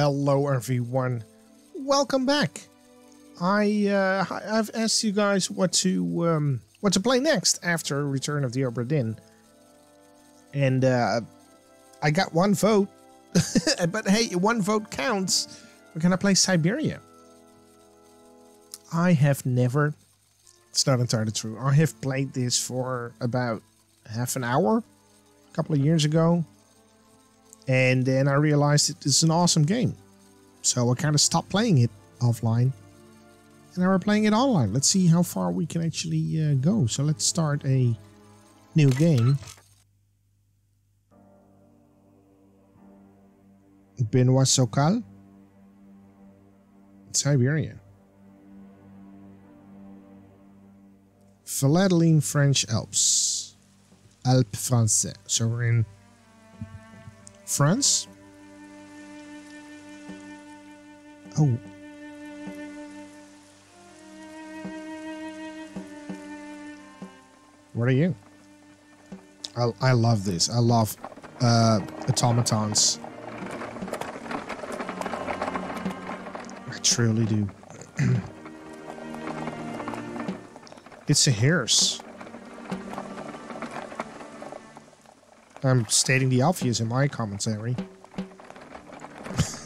Hello everyone, welcome back. I uh, I've asked you guys what to um, what to play next after Return of the Obra Dinn, and uh, I got one vote. but hey, one vote counts. We're gonna play Syberia. I have never. It's not entirely true. I have played this for about half an hour, a couple of years ago, and then I realized it's an awesome game. So I kind of stopped playing it offline. And now we're playing it online. Let's see how far we can actually uh, go. So let's start a new game. Benoit Sokal. Syberia. Valadilène French Alps. Alpes Français. So we're in France. Oh. What are you? I, I love this. I love uh, automatons. I truly do. it's a hearse. I'm stating the obvious in my commentary.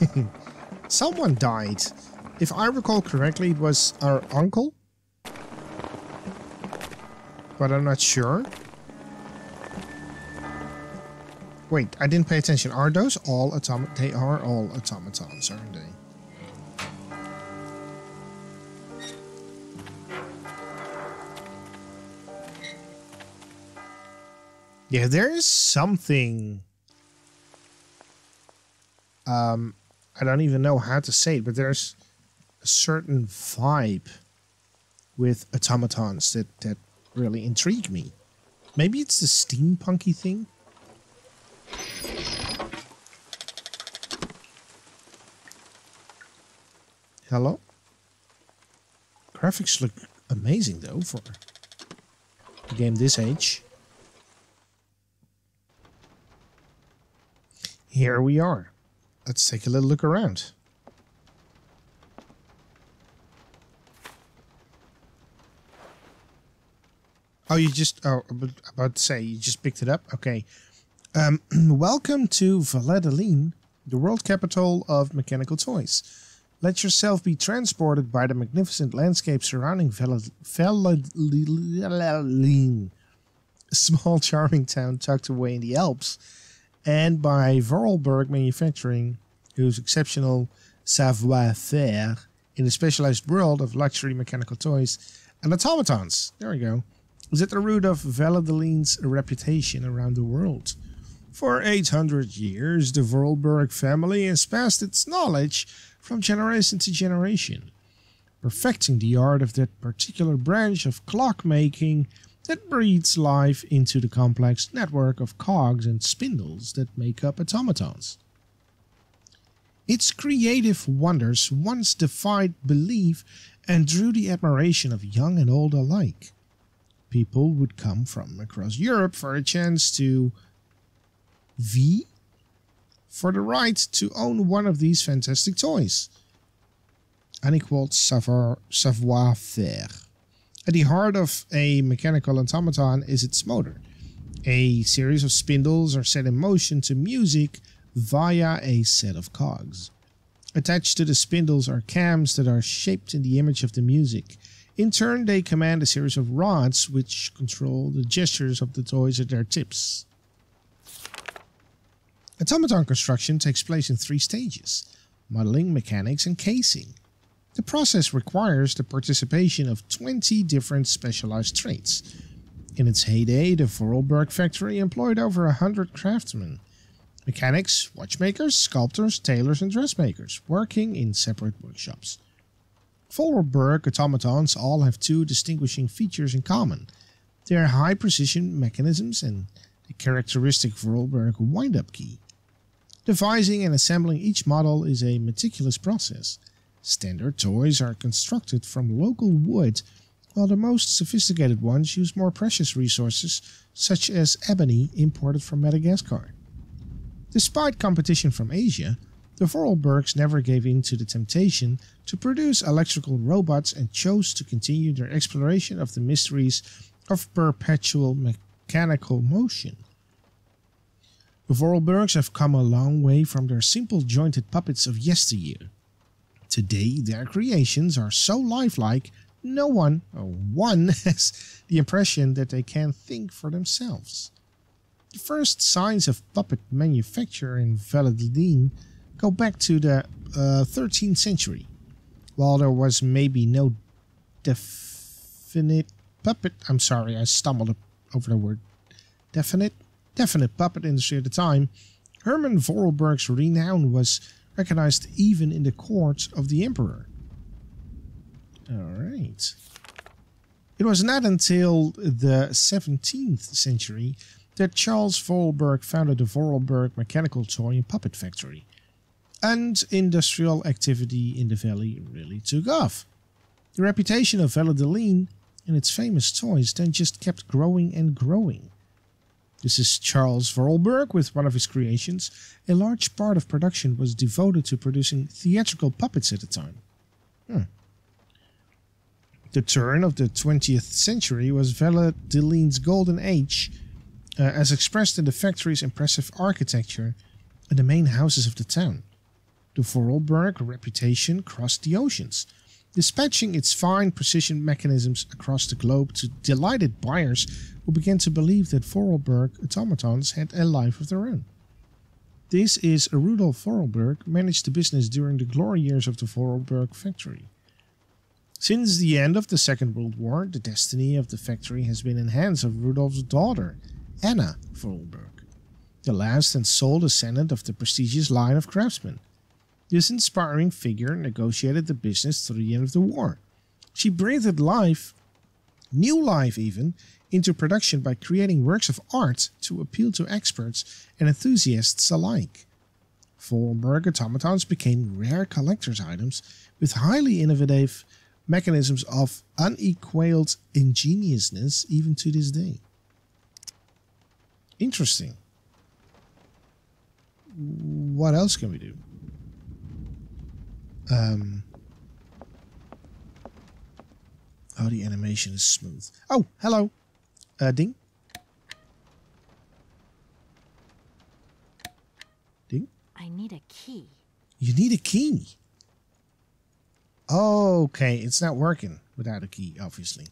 Someone died. If I recall correctly, it was our uncle. But I'm not sure. Wait, I didn't pay attention. Are those all automat? They are all automatons, aren't they? Yeah, there is something. Um, I don't even know how to say it, but there's a certain vibe with automatons that that really intrigue me. Maybe it's the steampunky thing. Hello? Graphics look amazing though for a game this age. Here we are. Let's take a little look around. Oh, you just, oh, about to say, you just picked it up? Okay. Um, welcome to Valadilène, the world capital of mechanical toys. Let yourself be transported by the magnificent landscape surrounding Valadilène, a small charming town tucked away in the Alps, and by Vorarlberg Manufacturing, whose exceptional savoir-faire in the specialized world of luxury mechanical toys and automatons. There we go. Is at the root of Valadilène's reputation around the world. For 800 years, the Vorarlberg family has passed its knowledge from generation to generation, perfecting the art of that particular branch of clockmaking that breathes life into the complex network of cogs and spindles that make up automatons. Its creative wonders once defied belief and drew the admiration of young and old alike people would come from across Europe for a chance to V for the right to own one of these fantastic toys. Unequaled savoir-faire. At the heart of a mechanical automaton is its motor. A series of spindles are set in motion to music via a set of cogs. Attached to the spindles are cams that are shaped in the image of the music. In turn, they command a series of rods which control the gestures of the toys at their tips. Automaton construction takes place in three stages modeling, mechanics, and casing. The process requires the participation of 20 different specialized trades. In its heyday, the Vorarlberg factory employed over 100 craftsmen, mechanics, watchmakers, sculptors, tailors, and dressmakers, working in separate workshops. Vorarlberg automatons all have two distinguishing features in common. They are high precision mechanisms and the characteristic Vorarlberg wind-up key. Devising and assembling each model is a meticulous process. Standard toys are constructed from local wood, while the most sophisticated ones use more precious resources, such as ebony imported from Madagascar. Despite competition from Asia, the Vorarlbergs never gave in to the temptation to produce electrical robots and chose to continue their exploration of the mysteries of perpetual mechanical motion. The Vorarlbergs have come a long way from their simple jointed puppets of yesteryear. Today, their creations are so lifelike, no one, or one, has the impression that they can think for themselves. The first signs of puppet manufacture in Valadilène go back to the uh, 13th century. While there was maybe no definite puppet, I'm sorry, I stumbled over the word definite, definite puppet industry at the time, Herman Vorarlberg's renown was recognized even in the court of the emperor. Alright. It was not until the 17th century that Charles Vorarlberg founded the Vorarlberg Mechanical Toy and Puppet Factory, and industrial activity in the valley really took off. The reputation of Valadilène and its famous toys then just kept growing and growing. This is Charles Vorarlberg with one of his creations. A large part of production was devoted to producing theatrical puppets at the time. Hmm. The turn of the 20th century was Valadilène's golden age, uh, as expressed in the factory's impressive architecture and the main houses of the town. The Vorarlberg reputation crossed the oceans, dispatching its fine precision mechanisms across the globe to delighted buyers who began to believe that Vorarlberg automatons had a life of their own. This is a Rudolf Vorarlberg managed the business during the glory years of the Vorarlberg factory. Since the end of the Second World War, the destiny of the factory has been in the hands of Rudolf's daughter, Anna Vorarlberg, the last and sole descendant of the prestigious line of craftsmen. This inspiring figure negotiated the business through the end of the war. She breathed life, new life even, into production by creating works of art to appeal to experts and enthusiasts alike. Vorarlberg automatons became rare collector's items with highly innovative mechanisms of unequaled ingeniousness even to this day. Interesting. What else can we do? Um, oh, the animation is smooth. Oh, hello. Uh, Ding. Ding. I need a key. You need a key. Okay, it's not working without a key, obviously.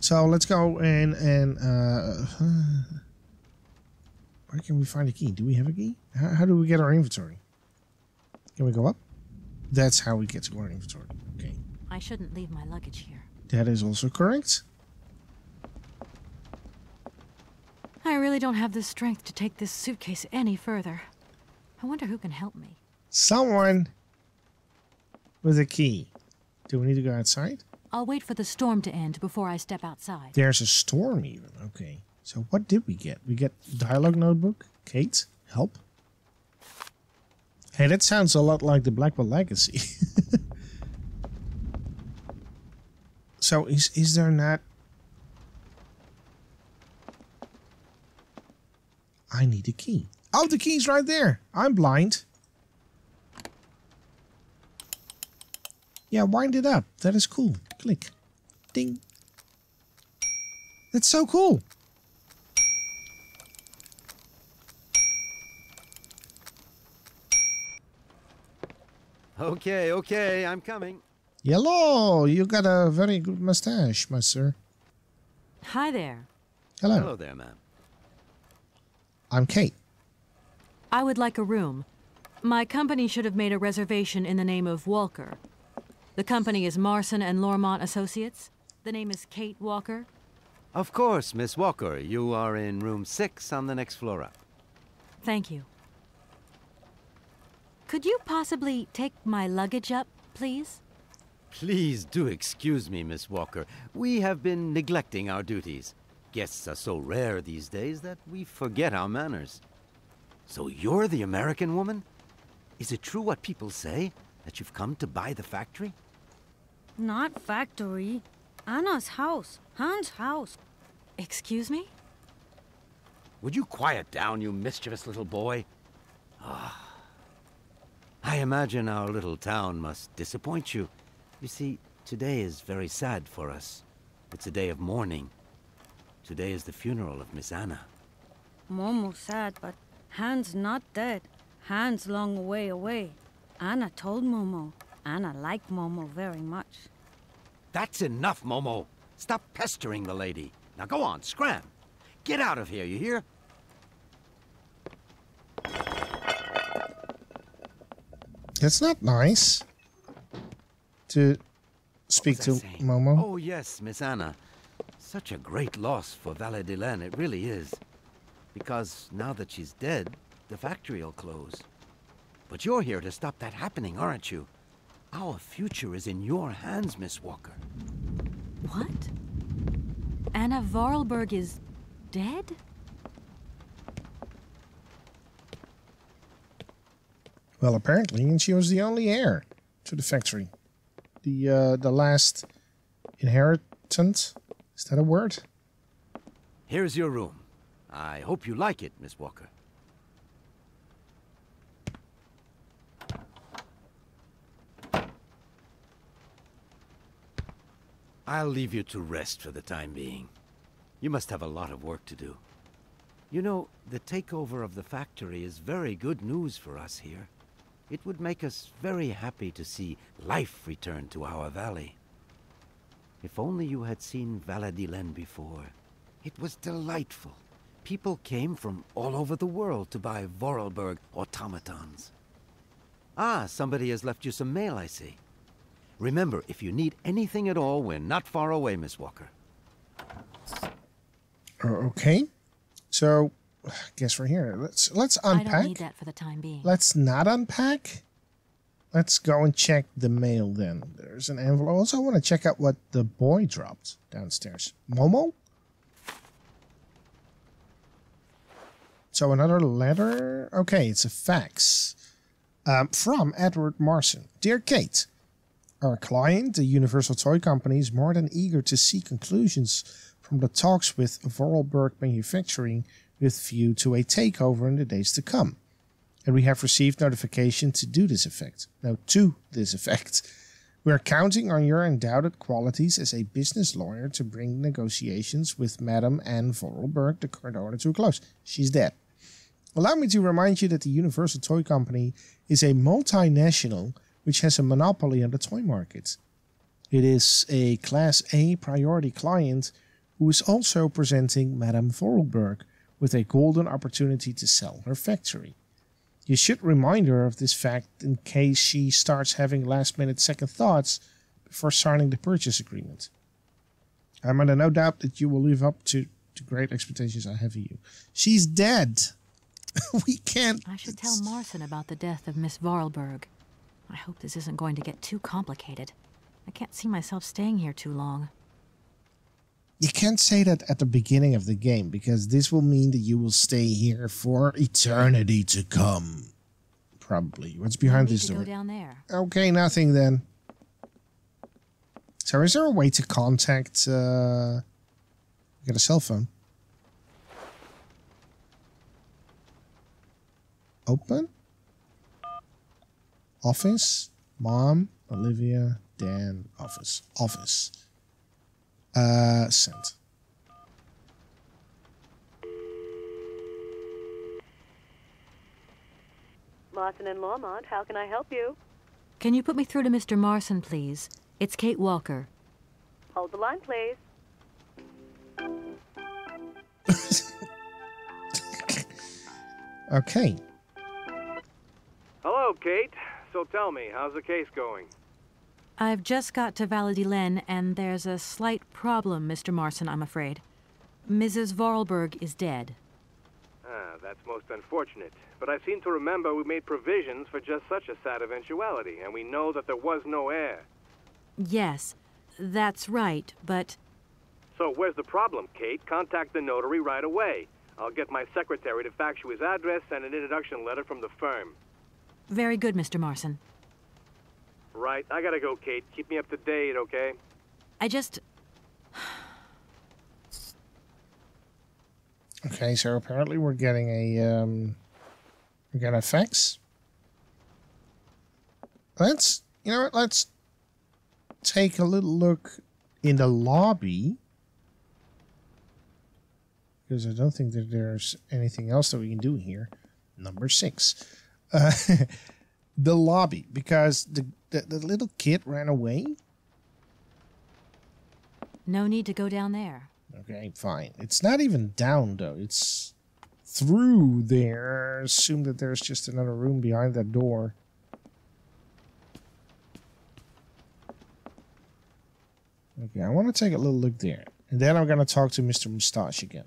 So let's go and and uh, where can we find a key? Do we have a key? How, how do we get our inventory? Can we go up? That's how we get to our inventory. Okay. I shouldn't leave my luggage here. That is also correct. I really don't have the strength to take this suitcase any further. I wonder who can help me. Someone with a key. Do we need to go outside? I'll wait for the storm to end before I step outside. There's a storm even. Okay. So what did we get? We get dialogue notebook. Kate, help. Hey, that sounds a lot like the Blackwell Legacy. so is is there not I need a key. Oh, the key's right there. I'm blind. Yeah, wind it up. That is cool. Click. Ding. That's so cool. Okay, okay, I'm coming. Hello, you got a very good mustache, my sir. Hi there. Hello. Hello there, ma'am. I'm Kate. I would like a room. My company should have made a reservation in the name of Walker. The company is Marson and Lormont Associates. The name is Kate Walker. Of course, Miss Walker. You are in room six on the next floor up. Thank you. Could you possibly take my luggage up, please? Please do excuse me, Miss Walker. We have been neglecting our duties. Guests are so rare these days that we forget our manners. So you're the American woman? Is it true what people say? That you've come to buy the factory? Not factory. Anna's house. Hans' house. Excuse me? Would you quiet down, you mischievous little boy? Ah. I imagine our little town must disappoint you. You see, today is very sad for us. It's a day of mourning. Today is the funeral of Miss Anna. Momo's sad, but Hans not dead. Hans long way away. Anna told Momo. Anna liked Momo very much. That's enough, Momo. Stop pestering the lady. Now go on, scram. Get out of here, you hear? That's not nice. To speak to saying? Momo. Oh, yes, Miss Anna. Such a great loss for Valadilène, it really is. Because now that she's dead, the factory'll close. But you're here to stop that happening, aren't you? Our future is in your hands, Miss Walker. What? Anna Vorarlberg is dead? Well, apparently, and she was the only heir to the factory. The uh, the last inheritant. Is that a word? Here's your room. I hope you like it, Miss Walker. I'll leave you to rest for the time being. You must have a lot of work to do. You know, the takeover of the factory is very good news for us here. It would make us very happy to see life return to our valley. If only you had seen Valadilène before. It was delightful. People came from all over the world to buy Vorarlberg automatons. Ah, somebody has left you some mail, I see. Remember, if you need anything at all, we're not far away, Miss Walker. Uh, okay. So, I guess we're here. Let's let's unpack. I don't need that for the time being. Let's not unpack. Let's go and check the mail then. There's an envelope. Also, I want to check out what the boy dropped downstairs. Momo? So another letter. Okay, it's a fax. Um, from Edward Marson. Dear Kate, our client, the Universal Toy Company, is more than eager to see conclusions from the talks with Vorarlberg Manufacturing with view to a takeover in the days to come and we have received notification to do this effect. Now, to this effect. We are counting on your undoubted qualities as a business lawyer to bring negotiations with Madame Anne Vorarlberg, the current owner, to a close. She's dead. Allow me to remind you that the Universal Toy Company is a multinational which has a monopoly on the toy market. It is a Class A priority client who is also presenting Madame Vorarlberg with a golden opportunity to sell her factory. You should remind her of this fact in case she starts having last minute second thoughts before signing the purchase agreement. I'm under no doubt that you will live up to the great expectations I have of you. She's dead. we can't. I should tell Marson about the death of Miss Vorarlberg. I hope this isn't going to get too complicated. I can't see myself staying here too long. You can't say that at the beginning of the game because this will mean that you will stay here for eternity to come. Probably. What's behind this door? down there. Okay, nothing then. So, is there a way to contact? Uh, get a cell phone. Open. Office. Mom. Olivia. Dan. Office. Office. Uh, sent. Marson and Lormont, how can I help you? Can you put me through to Mr. Marson, please? It's Kate Walker. Hold the line, please. Okay. Hello, Kate. So tell me, how's the case going? I've just got to Valadilène, and there's a slight problem, Mr. Marson, I'm afraid. Mrs. Vorarlberg is dead. Ah, that's most unfortunate. But I seem to remember we made provisions for just such a sad eventuality, and we know that there was no heir. Yes, that's right, but So where's the problem, Kate? Contact the notary right away. I'll get my secretary to fax you his address and an introduction letter from the firm. very good, Mr. Marson. Right, I gotta go, Kate. Keep me up to date, okay? I just. Okay, so apparently we're getting a um, we got a fax. let's you know what, let's take a little look in the lobby because I don't think that there's anything else that we can do here. Number six, uh, the lobby because the, the the little kid ran away. No need to go down there. Okay, fine. It's not even down though. It's through there. Assume that there's just another room behind that door. Okay, I want to take a little look there. And then I'm going to talk to Mr. Moustache again.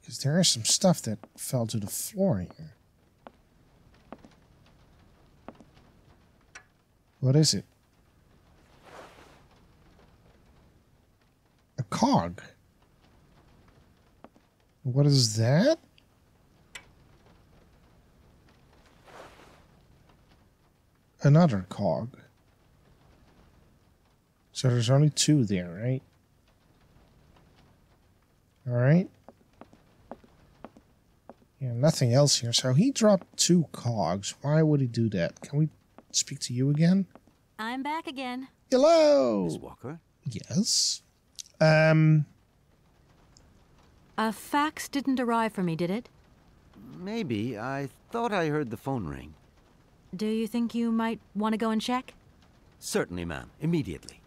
Because there is some stuff that fell to the floor here. What is it? A cog. What is that? Another cog. So there's only two there, right? Alright. Yeah, nothing else here. So he dropped two cogs. Why would he do that? Can we speak to you again? I'm back again. Hello! Miss Walker? Yes. Um, A fax didn't arrive for me, did it? Maybe. I thought I heard the phone ring. Do you think you might want to go and check? Certainly, ma'am. Immediately.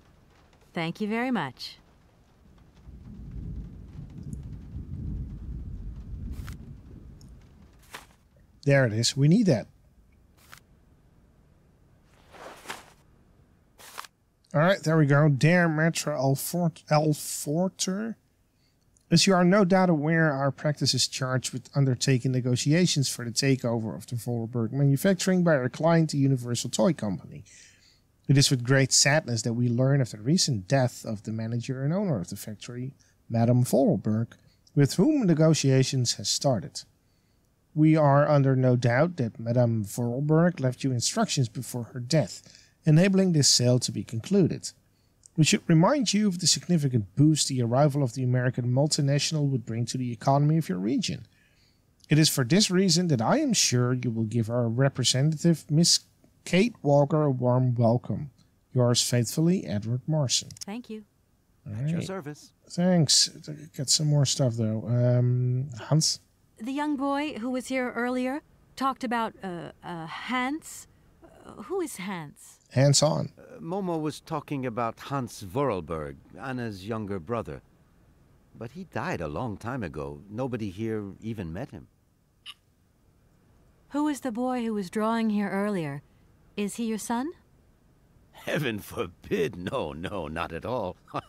Thank you very much. there it is. We need that. All right, there we go. Dear Metro Alfort Alforter, as you are no doubt aware, our practice is charged with undertaking negotiations for the takeover of the Vorarlberg manufacturing by our client, the Universal Toy Company. It is with great sadness that we learn of the recent death of the manager and owner of the factory, Madame Vorarlberg, with whom negotiations has started. We are under no doubt that Madame Vorarlberg left you instructions before her death, enabling this sale to be concluded. We should remind you of the significant boost the arrival of the American multinational would bring to the economy of your region. It is for this reason that I am sure you will give our representative, Miss Kate Walker, a warm welcome. Yours faithfully, Edward Marson. Thank you. All At your service. Thanks. Got some more stuff though. Um, Hans. The young boy who was here earlier talked about uh, uh, Hans. Uh, who is Hans? Hands on. Uh, Momo was talking about Hans Vorarlberg, Anna's younger brother. But he died a long time ago. Nobody here even met him. Who is the boy who was drawing here earlier? Is he your son? Heaven forbid. No, no, not at all.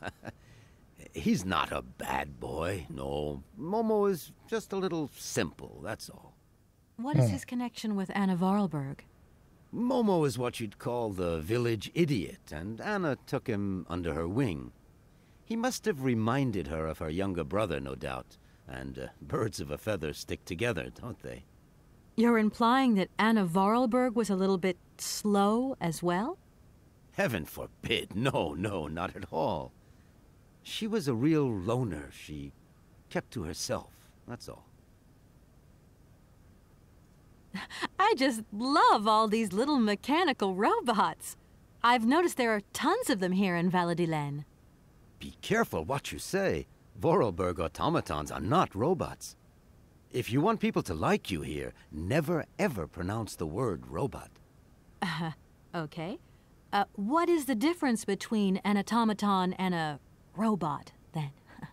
He's not a bad boy. No. Momo is just a little simple, that's all. What is his connection with Anna Vorarlberg? Momo is what you'd call the village idiot, and Anna took him under her wing. He must have reminded her of her younger brother, no doubt. And uh, birds of a feather stick together, don't they? You're implying that Anna Vorarlberg was a little bit slow as well? Heaven forbid. No, no, not at all. She was a real loner. She kept to herself, that's all. I just love all these little mechanical robots. I've noticed there are tons of them here in Valadilène. Be careful what you say. Vorarlberg automatons are not robots. If you want people to like you here, never ever pronounce the word robot. Uh, Okay. Uh, what is the difference between an automaton and a robot, then?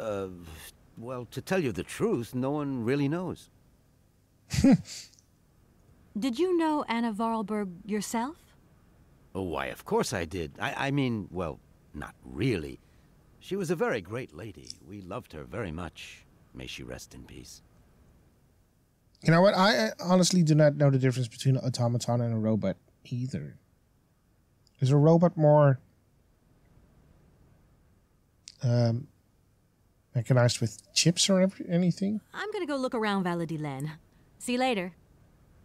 Uh, well, to tell you the truth, no one really knows. Did you know Anna Vorarlberg yourself? Oh, why, of course I did. I, I mean, well, not really. She was a very great lady. We loved her very much. May she rest in peace. You know what? I I honestly do not know the difference between an automaton and a robot either. Is a robot more um, mechanized with chips or anything? I'm gonna go look around Valadilène. See you later.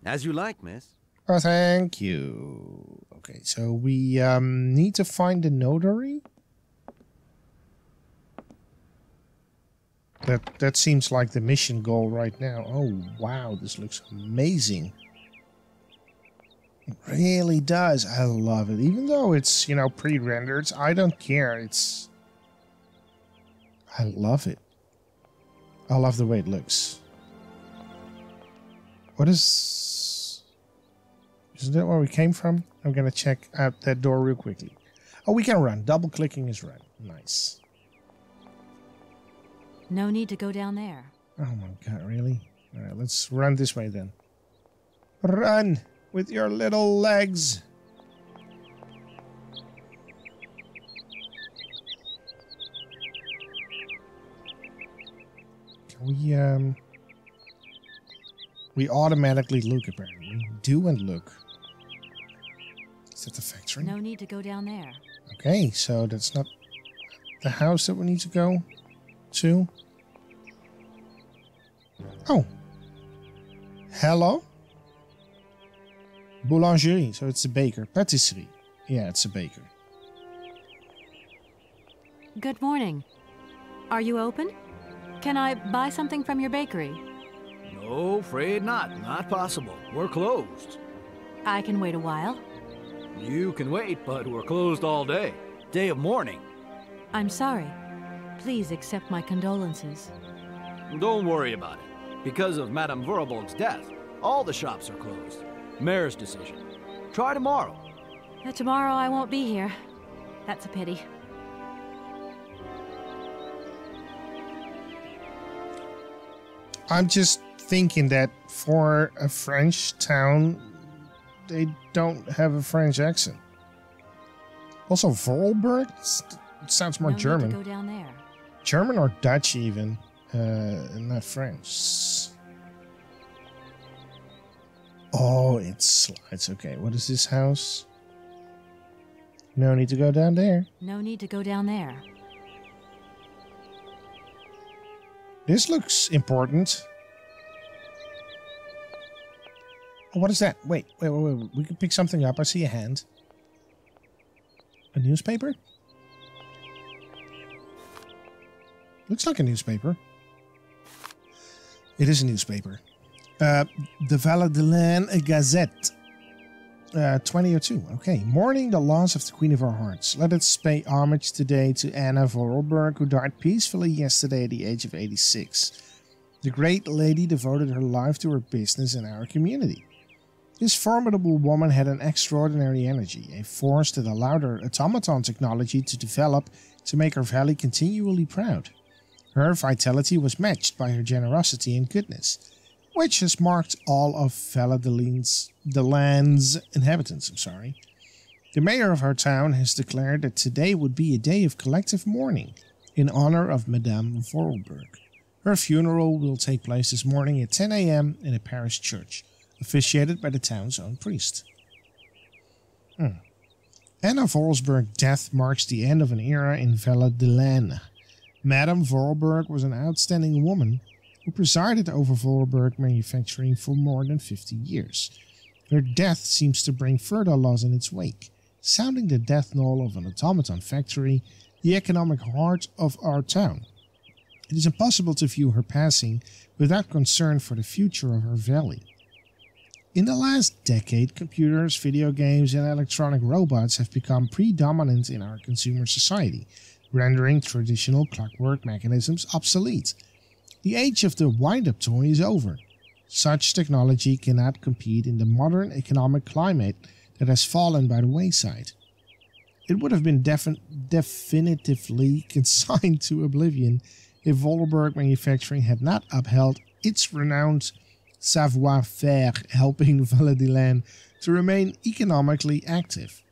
As you like, miss. Oh, thank you. Okay, so we um, need to find the notary. That that seems like the mission goal right now. Oh wow, this looks amazing. It really does. I love it. Even though it's, you know, pre-rendered, I don't care. It's I love it. I love the way it looks. What is Is that where we came from? I'm gonna check out that door real quickly. Oh, we can run. Double clicking is run. Nice. No need to go down there. Oh my god, really? Alright, let's run this way then. Run with your little legs. Can we, um. We automatically look, apparently. We do and look. Is that the factory? No need to go down there. Okay, so that's not the house that we need to go to. Oh. Hello? Boulangerie, so it's a baker. Patisserie. Yeah, it's a baker. Good morning. Are you open? Can I buy something from your bakery? No, afraid not. Not possible. We're closed. I can wait a while. You can wait, but we're closed all day. Day of mourning. I'm sorry. Please accept my condolences. Don't worry about it. Because of Madame Vorarlberg's death, all the shops are closed. Mayor's decision. Try tomorrow. Uh, tomorrow I won't be here. That's a pity. I'm just thinking that for a French town, they don't have a French accent. Also, Vorarlberg sounds more no German. Go down there. German or Dutch even, uh, not French. Oh, it slides. Okay, what is this house? No need to go down there. No need to go down there. This looks important. What is that? Wait, wait, wait, wait. We can pick something up. I see a hand. A newspaper? Looks like a newspaper. It is a newspaper. Uh, the Valadilène Gazette. Uh, 2002. Okay. Mourning the loss of the Queen of Our Hearts. Let us pay homage today to Anna Vorarlberg, who died peacefully yesterday at the age of 86. The great lady devoted her life to her business and our community. This formidable woman had an extraordinary energy, a force that allowed her automaton technology to develop to make her valley continually proud. Her vitality was matched by her generosity and goodness, which has marked all of Valadilène's the land's inhabitants. I'm sorry. The mayor of our town has declared that today would be a day of collective mourning in honor of Madame Vorarlberg. Her funeral will take place this morning at 10 a.m. in a parish church, officiated by the town's own priest. Hmm. Anna Vorarlberg's death marks the end of an era in Valadilène. Madame Vorarlberg was an outstanding woman who presided over Vorarlberg manufacturing for more than 50 years. Her death seems to bring further loss in its wake, sounding the death knell of an automaton factory, the economic heart of our town. It is impossible to view her passing without concern for the future of our valley. In the last decade, computers, video games, and electronic robots have become predominant in our consumer society, rendering traditional clockwork mechanisms obsolete. The age of the wind-up toy is over. Such technology cannot compete in the modern economic climate that has fallen by the wayside. It would have been defin definitively consigned to oblivion if Vorarlberg Manufacturing had not upheld its renowned savoir-faire, helping Valadilène to remain economically active.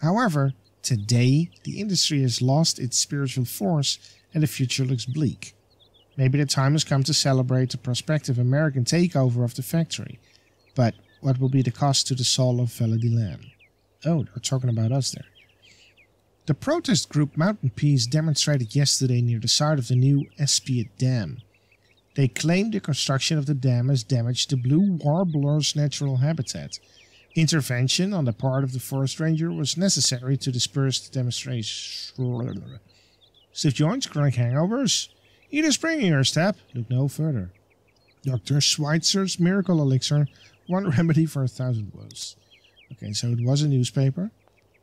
However, today the industry has lost its spiritual force and the future looks bleak. Maybe the time has come to celebrate the prospective American takeover of the factory. But what will be the cost to the soul of Valadilène? Oh, they're talking about us there. The protest group Mountain Peace demonstrated yesterday near the site of the new Espiet Dam. They claim the construction of the dam has damaged the blue warbler's natural habitat. Intervention on the part of the forest ranger was necessary to disperse the demonstration. Stiff joints, chronic hangovers? Eat a spring in your step. Look no further. Dr. Schweitzer's Miracle Elixir, one remedy for a thousand woes. Okay, so it was a newspaper.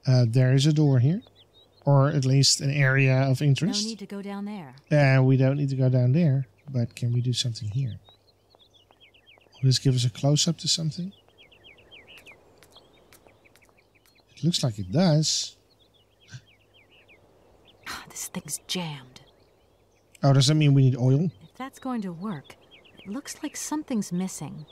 Uh, there is a door here, or at least an area of interest. No need to go down there. And we don't need to go down there, but can we do something here? Will this give us a close up to something? It looks like it does. Ah, This thing's jammed. Oh, does that mean we need oil? If that's going to work, it looks like something's missing.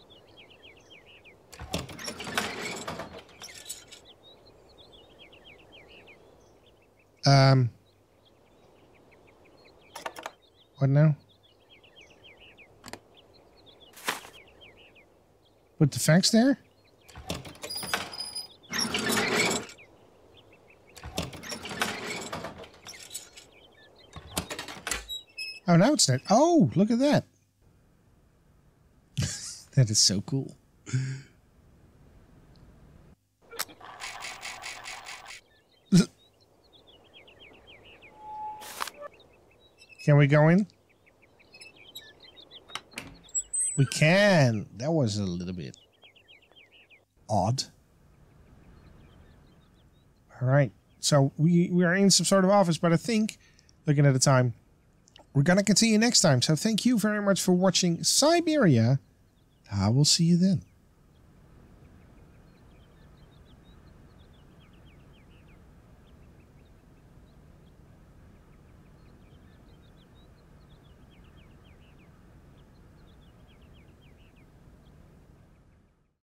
Um. What now? Put the facts there? Oh, now it's not. Oh, look at that. that is so cool. Can we go in? We can. That was a little bit odd. All right. So we, we are in some sort of office, but I think, looking at the time, we're going to continue next time. So thank you very much for watching Syberia. I will see you then.